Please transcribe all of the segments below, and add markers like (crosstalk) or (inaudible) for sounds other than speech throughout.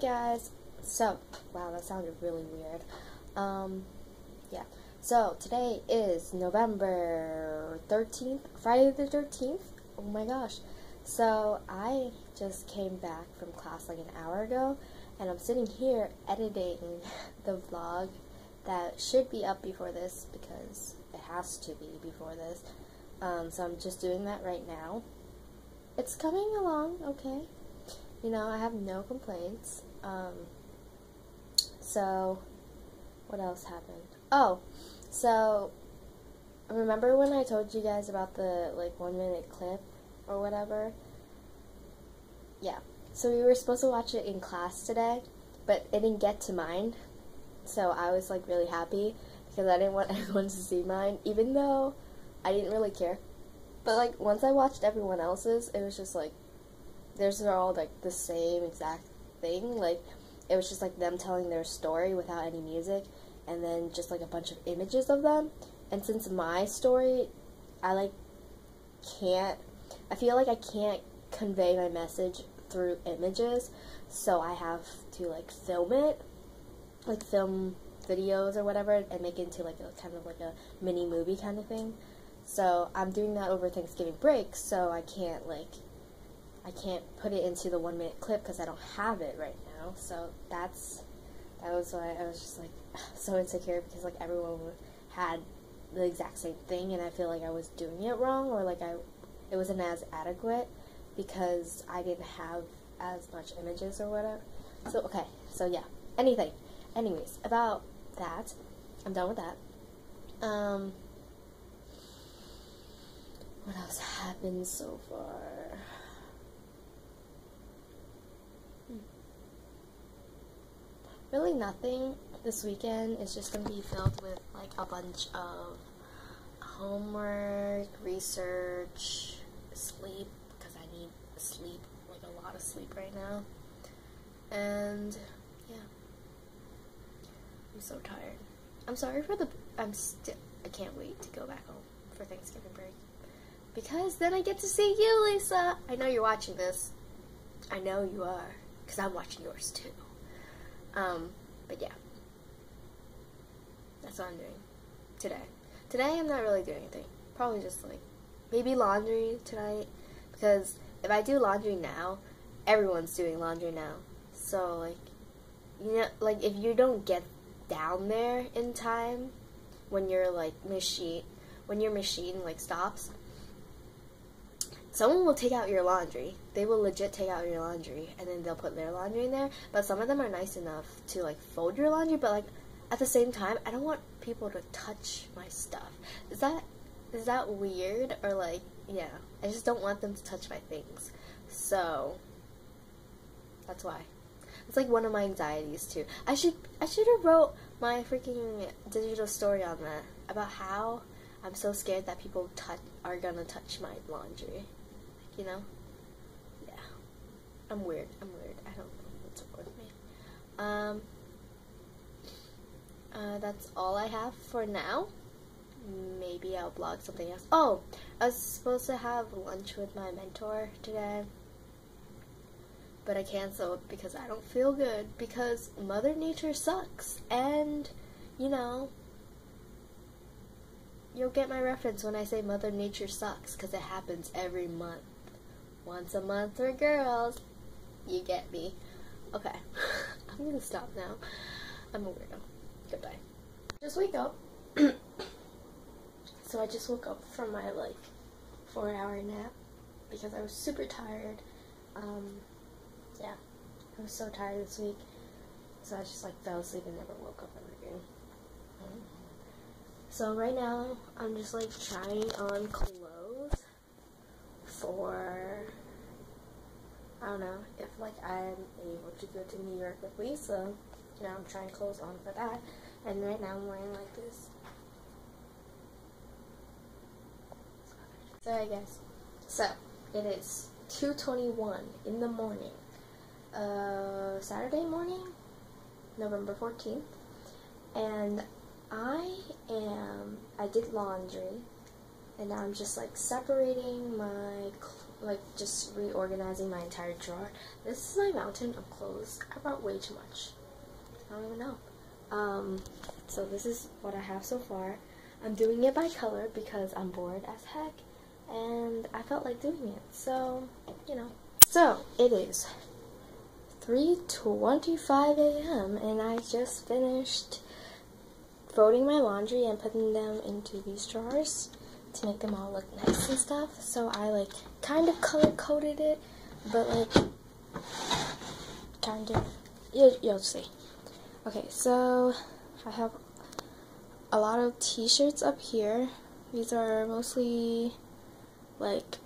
guys. So, wow, that sounded really weird. Um, yeah. So, today is November 13th, Friday the 13th. Oh my gosh. So, I just came back from class like an hour ago, and I'm sitting here editing (laughs) the vlog that should be up before this because it has to be before this. Um, so, I'm just doing that right now. It's coming along, okay. You know, I have no complaints. Um, so, what else happened? Oh, so remember when I told you guys about the like one minute clip or whatever? Yeah. So we were supposed to watch it in class today, but it didn't get to mine. So I was like really happy because I didn't want (laughs) everyone to see mine, even though I didn't really care. But like once I watched everyone else's, it was just like theirs are all like the same exact thing. Like it was just like them telling their story without any music and then just like a bunch of images of them. And since my story, I like can't, I feel like I can't convey my message through images, so I have to like film it, like film videos or whatever, and make it into like a kind of like a mini movie kind of thing. So I'm doing that over Thanksgiving break, so I can't like, I can't put it into the one minute clip because I don't have it right now. So that's that was why I was just like (sighs) so insecure because like everyone had the exact same thing and I feel like I was doing it wrong or like I it wasn't as adequate because I didn't have as much images or whatever. So okay, so yeah. Anything. Anyways, about that. I'm done with that. Um what else happened so far? Really nothing this weekend is just going to be filled with like a bunch of homework, research, sleep because I need sleep, like a lot of sleep right now. And yeah. I'm so tired. I'm sorry for the I'm still I can't wait to go back home for Thanksgiving break. Because then I get to see you, Lisa. I know you're watching this. I know you are cuz I'm watching yours too. Um, but yeah. That's what I'm doing today. Today I'm not really doing anything. Probably just like maybe laundry tonight because if I do laundry now, everyone's doing laundry now. So like you know like if you don't get down there in time when your like machine when your machine like stops, someone will take out your laundry. They will legit take out your laundry and then they'll put their laundry in there. But some of them are nice enough to like fold your laundry, but like at the same time, I don't want people to touch my stuff. Is that is that weird or like yeah, I just don't want them to touch my things. So that's why. It's like one of my anxieties too. I should I should have wrote my freaking digital story on that about how I'm so scared that people touch are gonna touch my laundry you know? Yeah. I'm weird. I'm weird. I don't know what's wrong with me. Um, uh, that's all I have for now. Maybe I'll blog something else. Oh, I was supposed to have lunch with my mentor today, but I canceled because I don't feel good because Mother Nature sucks. And, you know, you'll get my reference when I say Mother Nature sucks because it happens every month once a month for girls. You get me. Okay, (laughs) I'm gonna stop now. I'm a weirdo. Goodbye. Just wake up. (coughs) so I just woke up from my like four hour nap because I was super tired. Um, yeah, I was so tired this week. So I just like fell asleep and never woke up ever again. So right now I'm just like trying on clothes for I don't know if like I'm able to go to New York with Lisa. You know, I'm trying clothes on for that. And right now I'm wearing like this. So I guess. So it is 2:21 in the morning. Uh, Saturday morning, November 14th, and I am. I did laundry, and now I'm just like separating my like just reorganizing my entire drawer. This is my mountain of clothes. I brought way too much. I don't even know. Um, so this is what I have so far. I'm doing it by color because I'm bored as heck and I felt like doing it. So, you know. So, it is 3.25 a.m. and I just finished folding my laundry and putting them into these drawers to make them all look nice and stuff. So I like kind of color coded it, but like kind of, you, you'll see. Okay, so I have a lot of t-shirts up here. These are mostly like,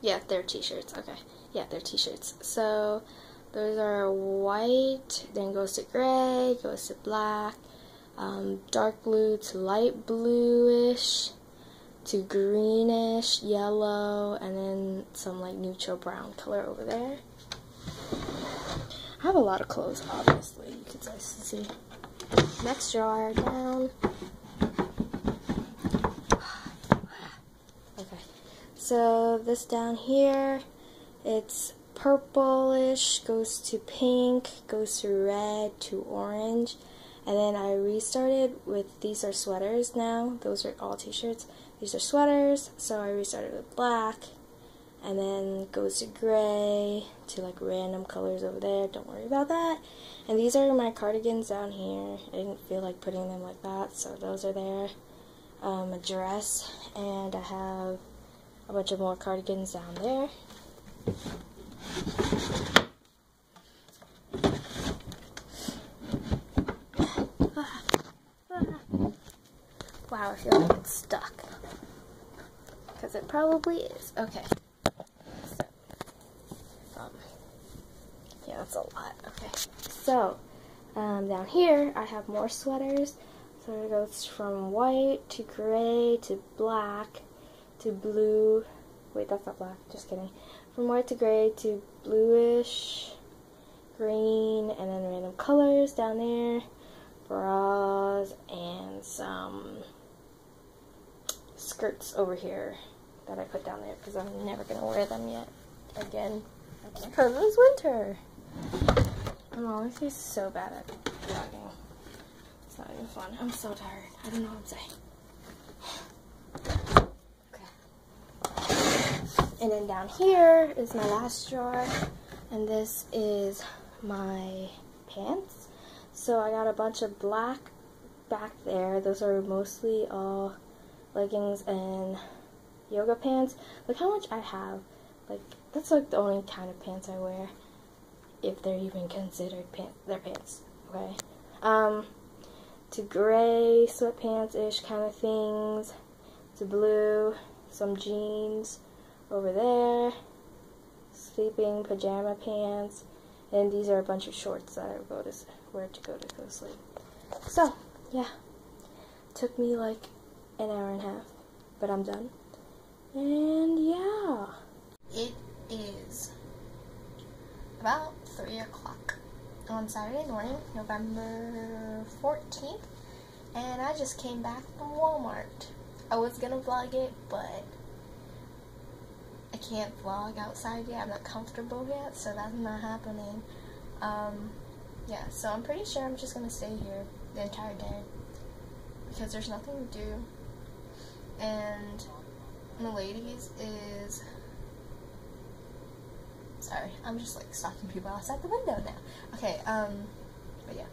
yeah, they're t-shirts. Okay, yeah, they're t-shirts. So those are white, then goes to gray, goes to black, um, dark blue to light bluish, to greenish, yellow, and then some like neutral brown color over there. I have a lot of clothes, obviously. You can see. Next drawer down. (sighs) Okay, so this down here, it's purplish, goes to pink, goes to red, to orange, and then I restarted with these are sweaters now. Those are all t-shirts. These are sweaters, so I restarted with black, and then goes to gray, to like random colors over there. Don't worry about that. And these are my cardigans down here. I didn't feel like putting them like that, so those are there. Um, a dress, and I have a bunch of more cardigans down there. Wow, I feel like it's stuck. Because it probably is. Okay. So, um, yeah, that's a lot. Okay. So, um, down here, I have more sweaters. So it goes from white to gray to black to blue. Wait, that's not black. Just kidding. From white to gray to bluish, green, and then random colors down there. Bras and some skirts over here that I put down there because I'm never going to wear them yet again because it's winter. I'm always so bad at vlogging. It's not even fun. I'm so tired. I don't know what I'm saying. (sighs) Okay. And then down here is my last drawer. And this is my pants. So I got a bunch of black back there. Those are mostly all leggings and yoga pants. Look how much I have. Like, that's like the only kind of pants I wear. If they're even considered pants. They're pants. Okay. Um, to gray sweatpants-ish kind of things. To blue. Some jeans over there. Sleeping pajama pants. And these are a bunch of shorts that I go to wear to go to go sleep. So, yeah. Took me like an hour and a half, but I'm done. And yeah, it is about 3 o'clock on Saturday morning, November 14th, and I just came back from Walmart. I was gonna vlog it, but I can't vlog outside yet. I'm not comfortable yet, so that's not happening. Um, yeah, so I'm pretty sure I'm just gonna stay here the entire day because there's nothing to do and Miladies is sorry, I'm just like stalking people outside the window now. Okay, um, but yeah.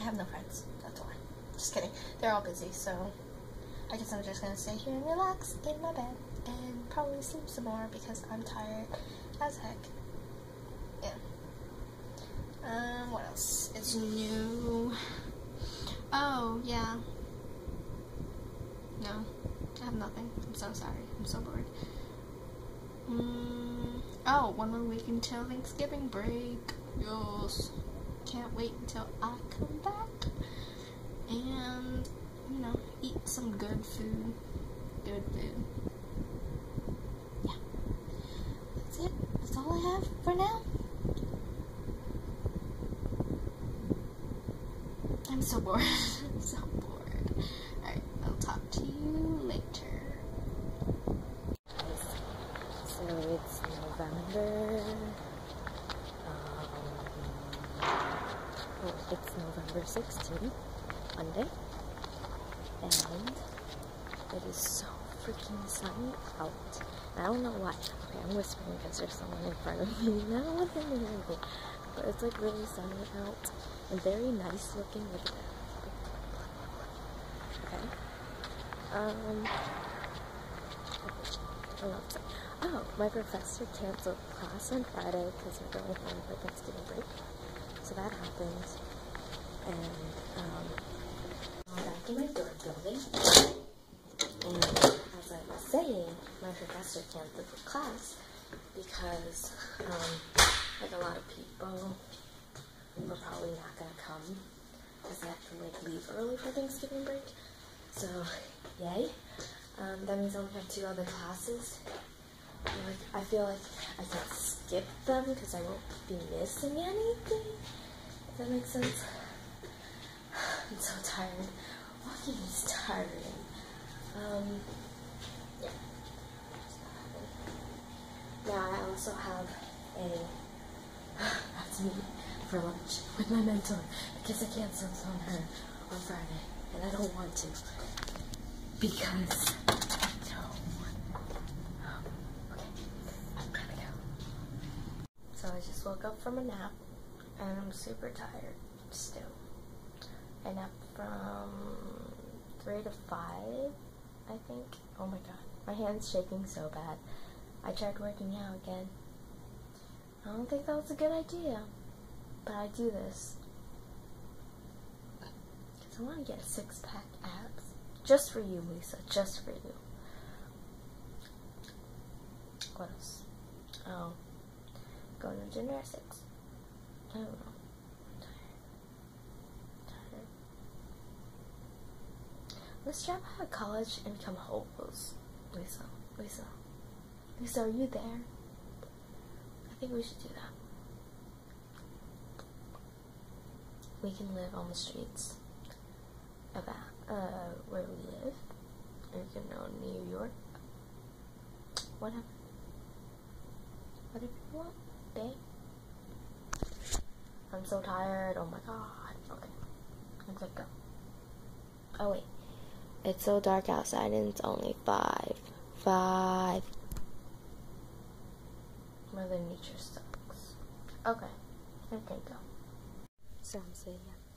I have no friends, that's why. Just kidding. They're all busy, so I guess I'm just gonna stay here and relax in my bed and probably sleep some more because I'm tired as heck. Yeah. Um, what else is new? Oh, yeah. No, I have nothing. I'm so sorry. I'm so bored. Mm, oh, one more week until Thanksgiving break. Yes. Can't wait until I come back. And, you know, eat some good food. Good food. Yeah. That's it. That's all I have for now. I'm so bored. so bored. Alright, I'll talk to you later. Oh, it's November 16th, Monday, and it is so freaking sunny out. I don't know why. Okay, I'm whispering because there's someone in front of me, (laughs) and I don't want them to hear me. But it's like really sunny out, and very nice looking. Look at that. Okay. Um. Oh, my professor canceled class on Friday because we're going home for Thanksgiving break. So that happened. And, um, back in my dorm building. And as I was saying, my professor canceled the class because, um, like a lot of people were probably not gonna come because they have to like leave early for Thanksgiving break. So, yay. Um, that means I only have two other classes. Like, I feel like I can skip them because I won't be missing anything. If that makes sense. (sighs) I'm so tired. Walking is tiring. Um, I also have a (sighs) that's me for lunch with my mentor because I canceled on her on Friday and I don't want to because oh, So I just woke up from a nap and I'm super tired still. I napped from 3 to 5, I think. Oh my god, my hand's shaking so bad. I tried working out again. I don't think that was a good idea, but I do this. Because I want to get six pack abs. Just for you, Lisa. Just for you. What else? Oh. Going to gymnastics. I don't know. I'm tired. tired. Let's drop out of college and become hopeless. Lisa. Lisa. Lisa, are you there? I think we should do that. We can live on the streets of uh, where we live. Can go to New York. Whatever. Whatever you want, babe. I'm so tired. Oh my god. Okay. Let's go. Oh wait. It's so dark outside and it's only five. Five. Nature sucks. Okay. Okay, go. So I'm saying, yeah.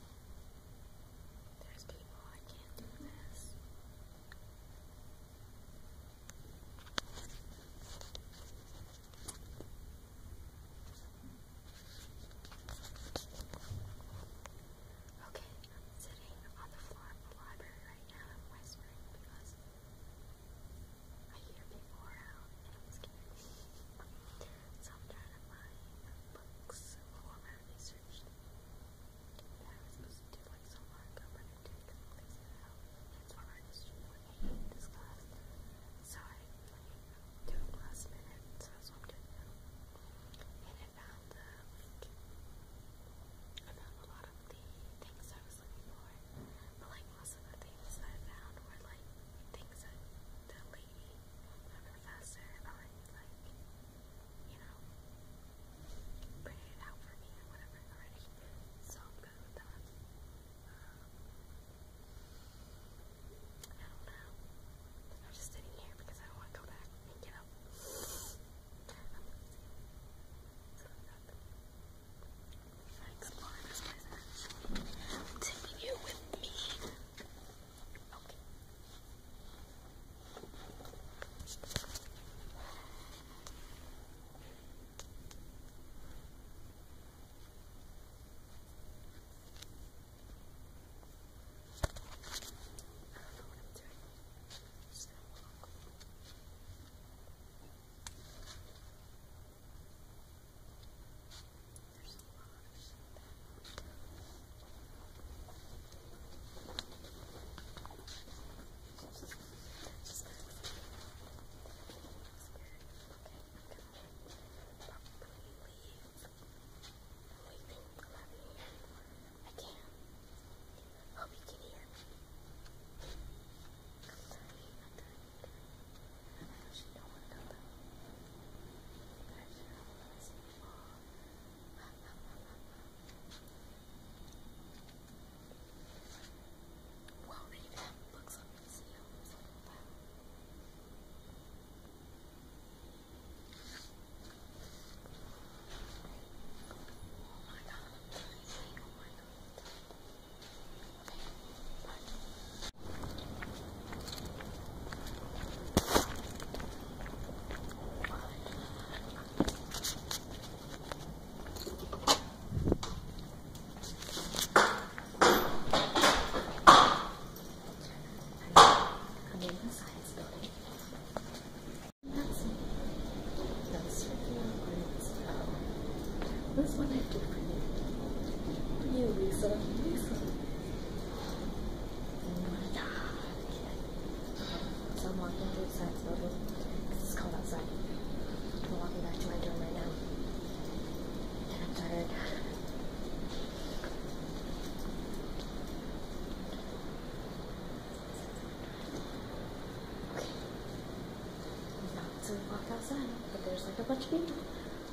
But there's like a bunch of people.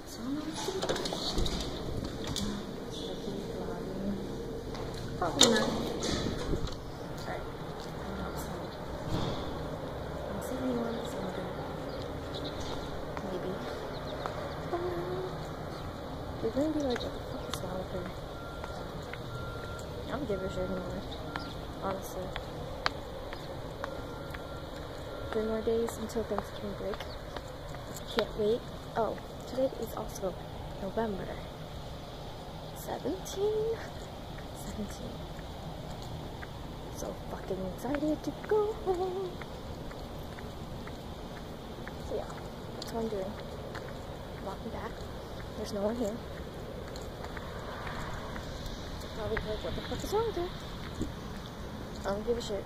So I'm vlogging? Probably not. Alright. I'm outside. I don't see anyone, I'm good. Maybe. You're gonna be like, what the fuck is wrong with her? I don't give a shit anymore. Honestly. Three more days until Thanksgiving break. Can't wait. Oh, today is also November 17? 17. So fucking excited to go home. So yeah, that's what I'm doing. Walking back. There's no one here. Probably like, what the fuck is wrong with her? I don't give a shit.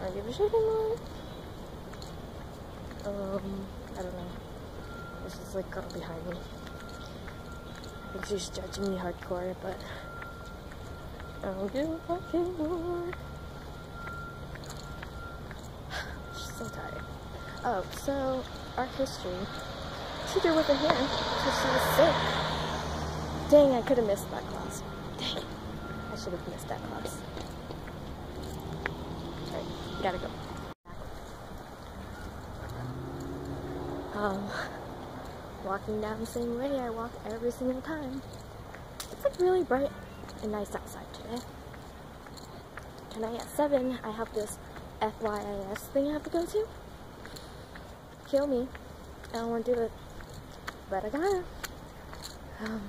I don't give a shit anymore. Um, I don't know. This is like girl behind me. I think she's judging me hardcore, but I don't give a fuck anymore. (sighs) She's so tired. Oh, so art history. Teacher wasn't here because she was sick. Dang, I could have missed that class. Dang, I should have missed that class. Alright, gotta go. Um, walking down the same way I walk every single time. It's like really bright and nice outside today. Tonight at 7, I have this FYIS thing I have to go to. Kill me. I don't want to do it. But I gotta. Um,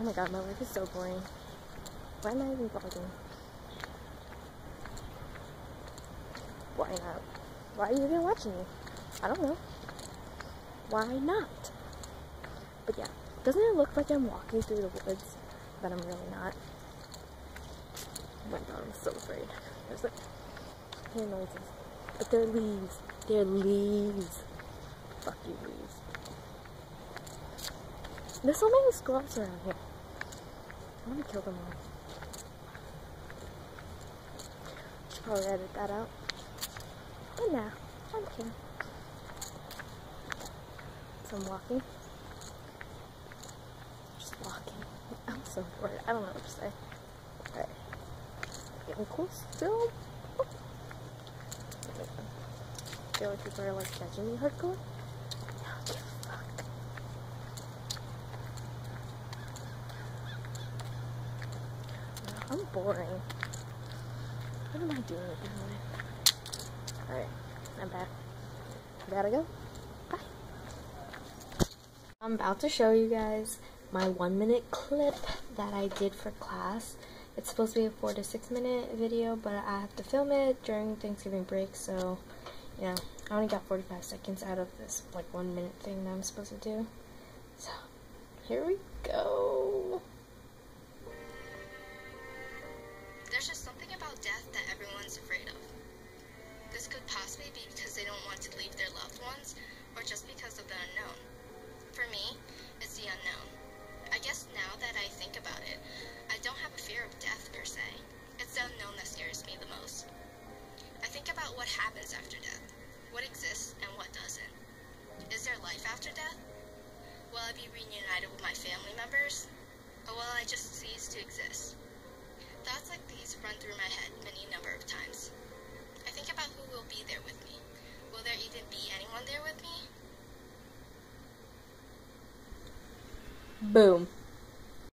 oh my god, my life is so boring. Why am I even vlogging? Why not? Why are you even watching me? I don't know. Why not? But yeah, doesn't it look like I'm walking through the woods? But I'm really not. Oh my god, I'm so afraid. There's like hear noises. But they're leaves. They're leaves. Fuck you, leaves. There's so many squirrels around here. I want to kill them all. Should probably edit that out. But nah, I don't care. I'm walking. Just walking. (laughs) I'm so bored. I don't know what to say. Alright. Getting close still. I feel like people are like judging me hardcore. Oh, fuck. I'm boring. What am I doing with my life? Alright, I'm back. Gotta go. I'm about to show you guys my one minute clip that I did for class. It's supposed to be a four to six minute video, but I have to film it during Thanksgiving break, so yeah, I only got 45 seconds out of this like one minute thing that I'm supposed to do. So, here we go. There's just something about death that everyone's afraid of. This could possibly be because they don't want to leave their loved ones, or just because of the unknown. For me, it's the unknown. I guess now that I think about it, I don't have a fear of death per se. It's the unknown that scares me the most. I think about what happens after death, what exists and what doesn't. Is there life after death? Will I be reunited with my family members? Or will I just cease to exist? Thoughts like these run through my head many number of times. I think about who will be there with me. Will there even be anyone there with me? Boom.